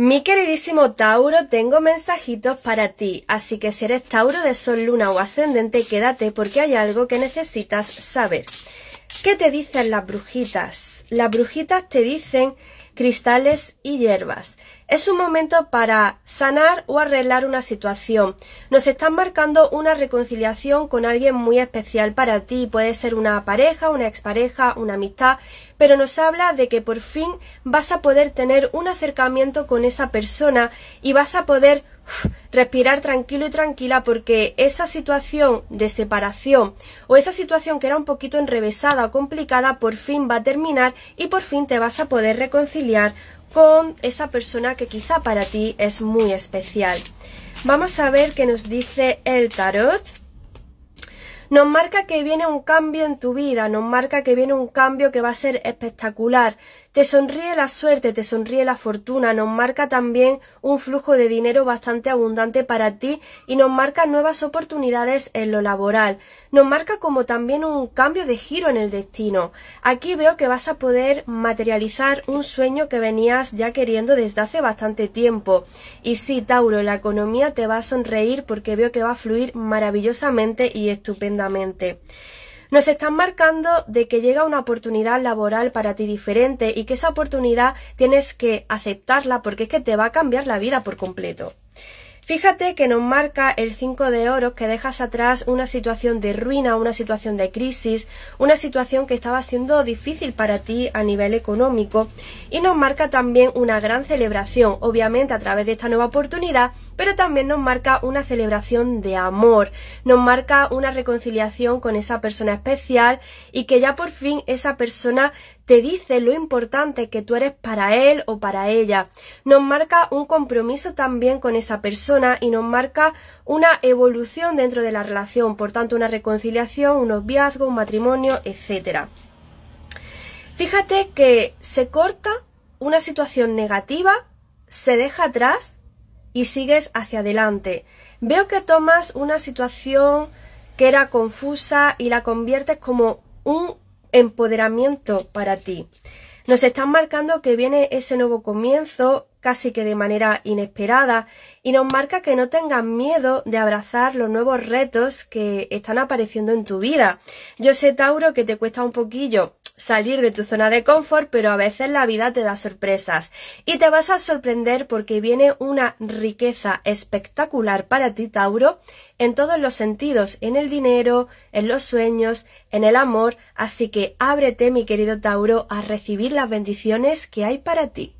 Mi queridísimo Tauro, tengo mensajitos para ti, así que si eres Tauro de Sol, Luna o Ascendente, quédate porque hay algo que necesitas saber. ¿Qué te dicen las brujitas? Las brujitas te dicen cristales y hierbas. Es un momento para sanar o arreglar una situación. Nos están marcando una reconciliación con alguien muy especial para ti. Puede ser una pareja, una expareja, una amistad, pero nos habla de que por fin vas a poder tener un acercamiento con esa persona y vas a poder respirar tranquilo y tranquila porque esa situación de separación o esa situación que era un poquito enrevesada o complicada por fin va a terminar y por fin te vas a poder reconciliar con esa persona que quizá para ti es muy especial. Vamos a ver qué nos dice el tarot. Nos marca que viene un cambio en tu vida, nos marca que viene un cambio que va a ser espectacular. Te sonríe la suerte, te sonríe la fortuna, nos marca también un flujo de dinero bastante abundante para ti y nos marca nuevas oportunidades en lo laboral. Nos marca como también un cambio de giro en el destino. Aquí veo que vas a poder materializar un sueño que venías ya queriendo desde hace bastante tiempo. Y sí, Tauro, la economía te va a sonreír porque veo que va a fluir maravillosamente y estupendamente. Nos están marcando de que llega una oportunidad laboral para ti diferente y que esa oportunidad tienes que aceptarla porque es que te va a cambiar la vida por completo. Fíjate que nos marca el 5 de oro que dejas atrás una situación de ruina, una situación de crisis, una situación que estaba siendo difícil para ti a nivel económico. Y nos marca también una gran celebración, obviamente a través de esta nueva oportunidad, pero también nos marca una celebración de amor, nos marca una reconciliación con esa persona especial y que ya por fin esa persona te dice lo importante que tú eres para él o para ella. Nos marca un compromiso también con esa persona y nos marca una evolución dentro de la relación, por tanto una reconciliación, un noviazgo, un matrimonio, etc. Fíjate que se corta una situación negativa, se deja atrás y sigues hacia adelante. Veo que tomas una situación que era confusa y la conviertes como un empoderamiento para ti. Nos están marcando que viene ese nuevo comienzo casi que de manera inesperada y nos marca que no tengas miedo de abrazar los nuevos retos que están apareciendo en tu vida. Yo sé, Tauro, que te cuesta un poquillo salir de tu zona de confort, pero a veces la vida te da sorpresas y te vas a sorprender porque viene una riqueza espectacular para ti, Tauro, en todos los sentidos, en el dinero, en los sueños, en el amor, así que ábrete, mi querido Tauro, a recibir las bendiciones que hay para ti.